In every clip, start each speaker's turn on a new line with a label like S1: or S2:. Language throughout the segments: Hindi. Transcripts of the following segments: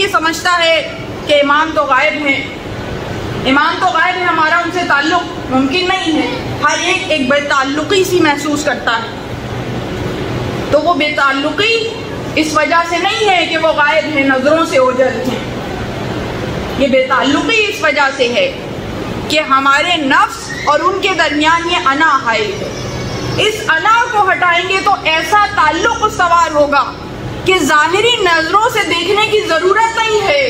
S1: ये समझता है कि इमाम तो गायब है। ईमान तो गायब है, हमारा उनसे ताल्लुक मुमकिन नहीं है। हर एक एक बेताल्लुकी सी महसूस करता है। तो वो बेताल्लुकी इस वजह से नहीं है कि वो गायब है, नज़रों से ओझल हैं। ये बेताल्लुकी इस वजह से है कि हमारे नफ्स और उनके दरमियान ये अना हाई है। इस अना को हटाएँगे तो ऐसा ताल्लुक सवार होगा कि जाहिरी नज़रों से देखने की ज़रूरत नहीं है।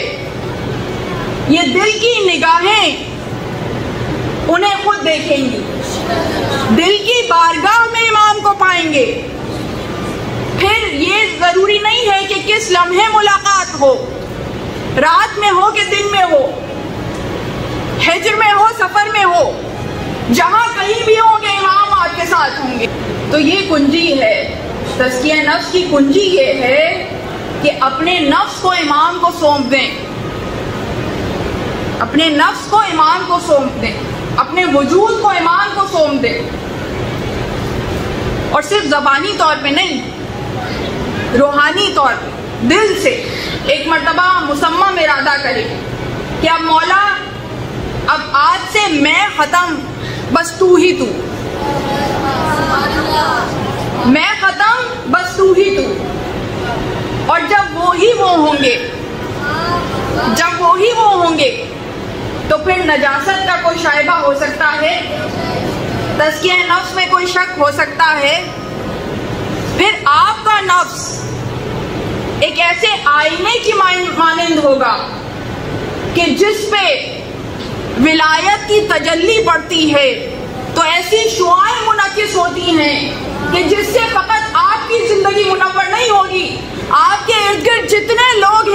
S1: ये दिल की निगाहें उन्हें खुद देखेंगी। दिल की बारगाह में इमाम को पाएँगे। फिर ये ज़रूरी नहीं है कि किस लम्हे मुलाकात हो, रात में हो कि दिन में हो, हिजर में हो, सफ़र में हो, जहाँ कहीं भी होंगे इमाम आपके साथ होंगे। तो ये कुंजी है। तस्किया नफ्स की कुंजी ये है कि अपने नफ्स को इमाम को सौंप दें। अपने नफ्स को ईमान को सौंप दें। अपने वजूद को इमाम को सौंप दें। और सिर्फ़ जबानी तौर पे नहीं, रूहानी तौर पे, दिल से एक मरतबा मुसम्मा में इरादा करें कि अब मौला, अब आज से मैं खत्म, बस तू ही तू। मैं खत्म बस तू ही तू और जब वो ही वो होंगे। जब वो ही वो होंगे तो फिर नजासत का कोई शायबा हो सकता है तस्किया नफ्स में कोई शक हो सकता है। फिर आपका नफ्स एक ऐसे आईने की मानंद होगा कि जिस पे विलायत की तजल्ली पड़ती है तो ऐसी शुआएँ मुनकिस होती हैं कि जिससे फकत आपकी ज़िंदगी मुनवर नहीं होगी। गिर्द जितने लोग